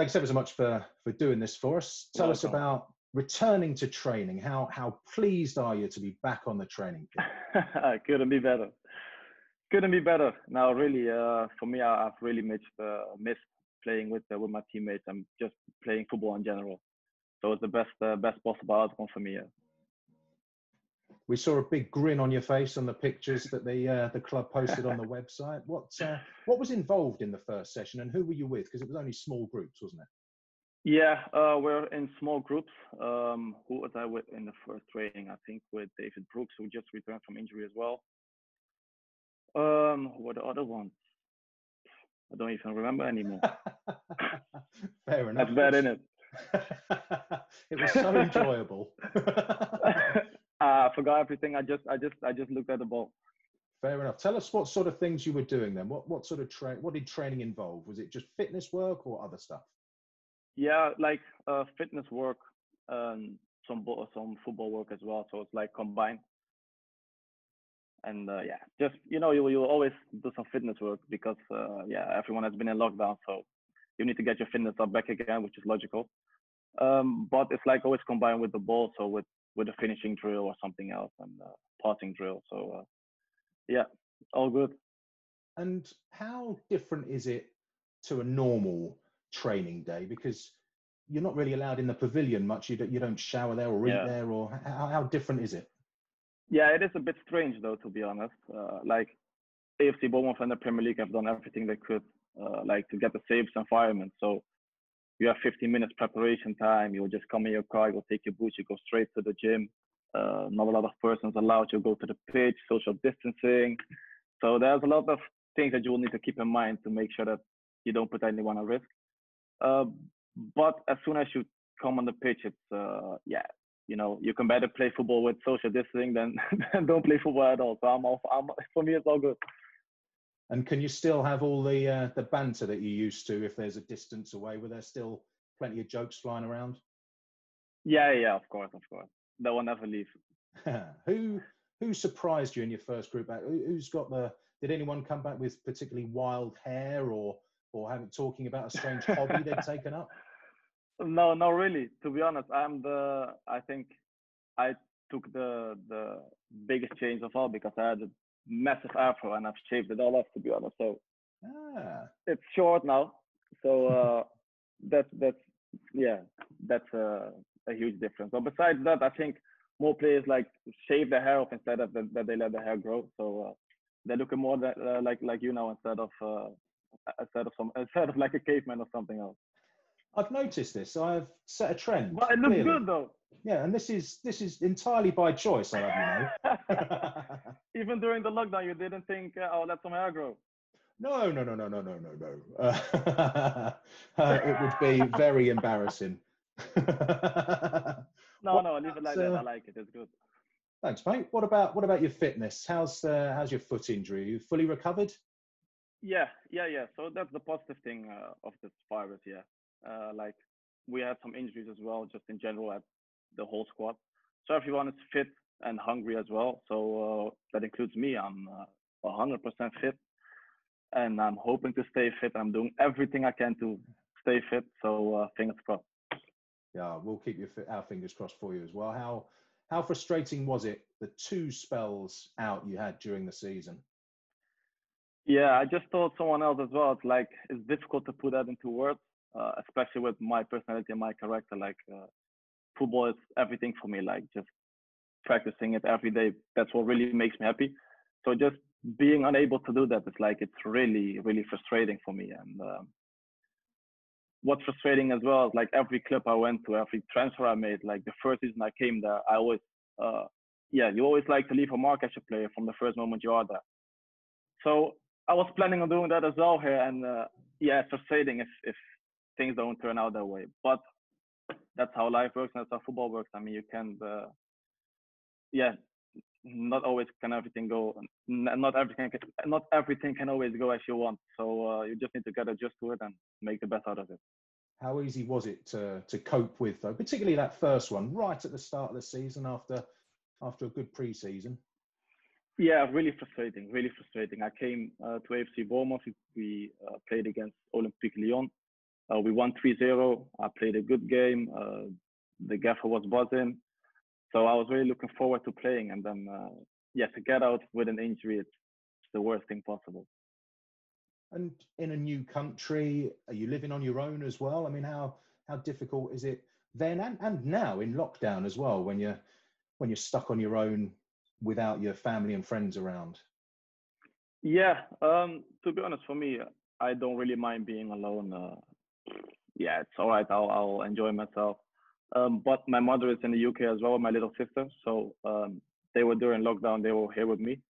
thanks ever so much for for doing this for us. Tell You're us about returning to training. How how pleased are you to be back on the training? Couldn't be better. Couldn't be better. Now, really, uh, for me, I, I've really missed uh, missed playing with uh, with my teammates and just playing football in general. So it's the best uh, best possible outcome for me. We saw a big grin on your face on the pictures that the uh, the club posted on the website. What uh, what was involved in the first session, and who were you with? Because it was only small groups, wasn't it? Yeah, uh, we're in small groups. Um, who was I with in the first training? I think with David Brooks, who just returned from injury as well. Um, who were the other ones? I don't even remember anymore. Fair enough. That's bad, isn't it? it was so enjoyable. I forgot everything. I just, I just, I just looked at the ball. Fair enough. Tell us what sort of things you were doing then. What what sort of train? What did training involve? Was it just fitness work or other stuff? Yeah, like uh, fitness work, and some bo- some football work as well. So it's like combined. And uh, yeah, just you know, you you always do some fitness work because uh, yeah, everyone has been in lockdown, so you need to get your fitness up back again, which is logical. Um, but it's like always combined with the ball, so with with a finishing drill or something else, and uh, passing drill. So uh, yeah, all good. And how different is it to a normal training day? Because you're not really allowed in the pavilion much. You don't, you don't shower there or eat Yeah. there, or how, how different is it? Yeah, it is a bit strange though, to be honest. Uh, like AFC Bournemouth and the Premier League have done everything they could, uh, like to get the safest environment. So you have 15 minutes preparation time. You'll just come in your car, you'll take your boots, you go straight to the gym. Uh, not a lot of persons allowed. You go to the pitch, social distancing. So there's a lot of things that you will need to keep in mind to make sure that you don't put anyone at risk. Uh, but as soon as you come on the pitch, it's uh, yeah, you know, you can better play football with social distancing than, than don't play football at all. So I'm, I'm for me, it's all good. And can you still have all the uh, the banter that you used to if there's a distance away? Were there still plenty of jokes flying around? Yeah, yeah, of course, of course. That will never leave. who who surprised you in your first group back? Who, who's got the? Did anyone come back with particularly wild hair or or having talking about a strange hobby they'd taken up? No, no, really. To be honest, I'm the. I think I took the the biggest change of all because I had massive afro and I've shaved it all off. To be honest, so Ah, it's short now. So uh, that's that's yeah, that's a, a huge difference. But besides that, I think more players like shave their hair off instead of that, that they let their hair grow. So uh, they're looking more that, uh, like like you know instead of uh, instead of some instead of like a caveman or something else. I've noticed this. I've set a trend. But it looks clearly. good though. Yeah, and this is this is entirely by choice. I have you know. Even during the lockdown, you didn't think, uh, "Oh, let some hair grow." no, no, no, no, no, no, no, no. Uh, uh, it would be very embarrassing. No, What no, leave it like that. uh, I like it. It's good. Thanks, mate. What about what about your fitness? How's uh, how's your foot injury? Are you fully recovered? Yeah, yeah, yeah. So that's the positive thing uh, of this virus. Yeah, uh, like we had some injuries as well, just in general at the whole squad. So everyone is fit and hungry as well. So uh, that includes me. I'm uh, 100% fit, and I'm hoping to stay fit. I'm doing everything I can to stay fit. So uh, fingers crossed. Yeah, we'll keep your our fingers crossed for you as well. How how frustrating was it the two spells out you had during the season? Yeah, I just told someone else as well. It's like it's difficult to put that into words, uh, especially with my personality and my character. Like uh, football is everything for me. Like just practicing it every day. That's what really makes me happy. So just being unable to do that is like it's really, really frustrating for me. And um, what's frustrating as well is like every club I went to, every transfer I made. Like the first season I came there, I always, uh, yeah, you always like to leave a mark as a player from the first moment you are there. So I was planning on doing that as well here, and uh, yeah, it's frustrating if if things don't turn out that way. But that's how life works, and that's how football works. I mean, you can, uh, yeah, not always can everything go. Not everything, can, not everything can always go as you want. So uh, you just need to get adjust to it and make the best out of it. How easy was it to to cope with though, particularly that first one, right at the start of the season after after a good pre-season? Yeah, really frustrating. Really frustrating. I came uh, to AFC Bournemouth. We uh, played against Olympique Lyon. Uh, we won 3-0. I played a good game. Uh, the gaffer was buzzing, so I was really looking forward to playing. And then, uh, yeah, to get out with an injury, it's the worst thing possible. And in a new country, are you living on your own as well? I mean, how how difficult is it then and, and now in lockdown as well when you're when you're stuck on your own without your family and friends around? Yeah, um, to be honest, for me, I don't really mind being alone. Uh, yeah, it's all right. I'll, I'll enjoy myself. Um, but my mother is in the UK as well, my little sister. So um, they were during lockdown. They were here with me,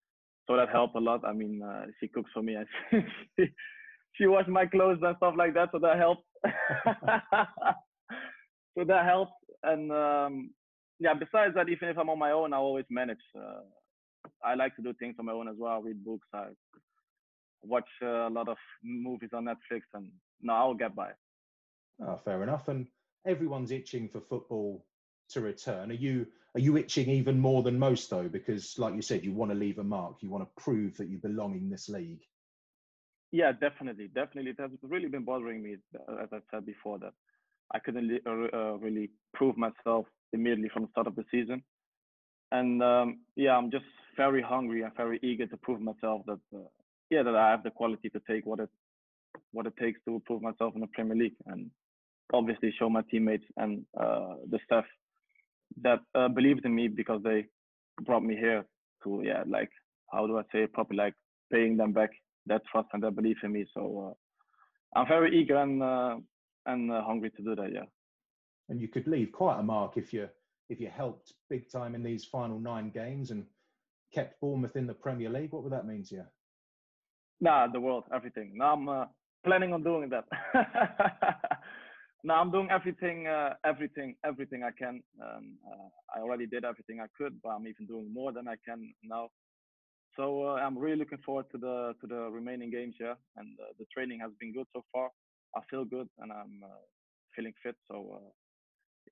so that helped a lot. I mean, uh, she cooks for me. she, she washed my clothes and stuff like that, so that helped. so that helped. And um, yeah, besides that, even if I'm on my own, I always manage. Uh, I like to do things on my own as well. I read books. I watch uh, a lot of movies on Netflix, and no, I'll get by. Oh, fair enough. And everyone's itching for football to return. Are you are you itching even more than most though? Because, like you said, you want to leave a mark. You want to prove that you belong in this league. Yeah, definitely, definitely. It has really been bothering me, as I said before, that I couldn't uh, uh, really prove myself immediately from the start of the season. And um, yeah, I'm just very hungry and very eager to prove myself that uh, yeah that I have the quality to take what it what it takes to prove myself in the Premier League and obviously show my teammates and uh, the staff that uh, believed in me because they brought me here to yeah like how do I say it properly like paying them back that trust and that belief in me. So uh, I'm very eager and uh, and uh, hungry to do that. Yeah. And you could leave quite a mark if you if you helped big time in these final nine games and kept Bournemouth in the Premier League. What would that mean to you? Nah, the world, everything. Now I'm uh, planning on doing that. now I'm doing everything, uh, everything, everything I can. Um, uh, I already did everything I could, but I'm even doing more than I can now. So uh, I'm really looking forward to the to the remaining games here, and uh, the training has been good so far. I feel good, and I'm uh, feeling fit. So uh,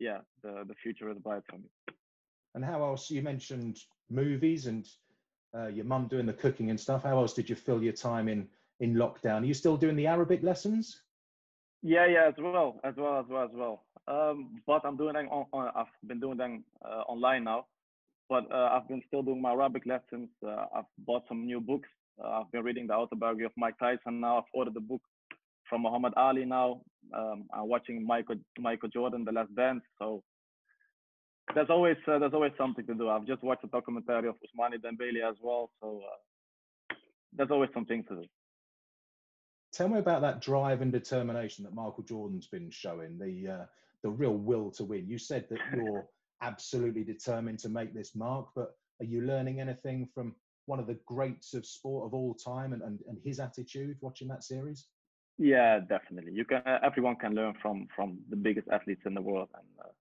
yeah, the the future is bright for me. And how else? You mentioned movies and your mum doing the cooking and stuff. How else did you fill your time in in lockdown? Are you still doing the Arabic lessons? Yeah, yeah, as well, as well, as well, as well. Um, but I'm doing them on, on, I've been doing them uh, online now but uh, I've been still doing my Arabic lessons. Uh, I've bought some new books. Uh, I've been reading the autobiography of Mike Tyson now. I've ordered the book from Muhammad Ali now. Um, I'm watching Michael Michael Jordan, The Last Dance. So there's always uh, there's always something to do. I've just watched a documentary of Ousmane Dembele as well. So uh, there's always something to do. Tell me about that drive and determination that Michael Jordan's been showing. The uh, the real will to win. You said that you're absolutely determined to make this mark. But are you learning anything from one of the greats of sport of all time and, and, and his attitude watching that series? Yeah, definitely. You can. Uh, everyone can learn from from the biggest athletes in the world, and uh,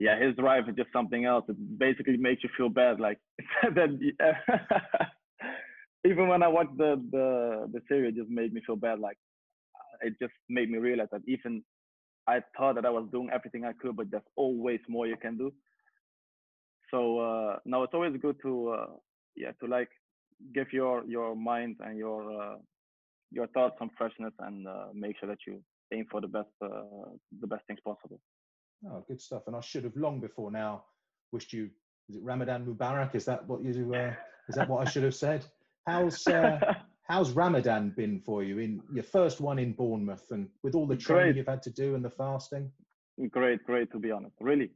yeah, his drive is just something else. It basically makes you feel bad. Like that. even when I watched the the the series, it just made me feel bad. Like it just made me realize that even I thought that I was doing everything I could, but there's always more you can do so uh, now it's always good to uh, yeah to like give your your mind and your uh, your thoughts some freshness and uh, make sure that you aim for the best uh, the best things possible. Oh, good stuff. And I should have long before now wished you is it Ramadan Mubarak? Is that what you uh, is that what I should have said? How's how's Ramadan been for you in your first one in Bournemouth and with all the training great. you've had to do and the fasting? Great, great to be honest. Really.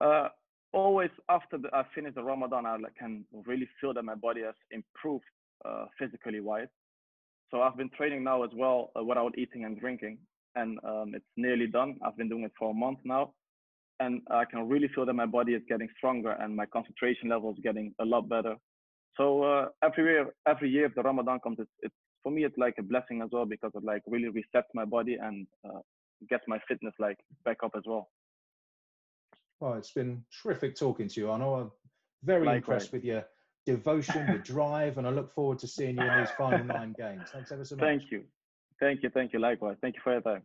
Uh, always after the, I finish the Ramadan, I can really feel that my body has improved uh, physically wise. So I've been training now as well uh, without eating and drinking, and um, it's nearly done. I've been doing it for a month now, and I can really feel that my body is getting stronger and my concentration level is getting a lot better. So uh, every year, every year if the Ramadan comes, it's, it's for me it's like a blessing as well because it like really resets my body and uh, gets my fitness like back up as well. Oh, it's been terrific talking to you, Arno. I'm very Likewise. impressed with your devotion, your drive, and I look forward to seeing you in these final nine games. Thanks ever so much. Thank you. Thank you. Thank you. Likewise. Thank you for your time.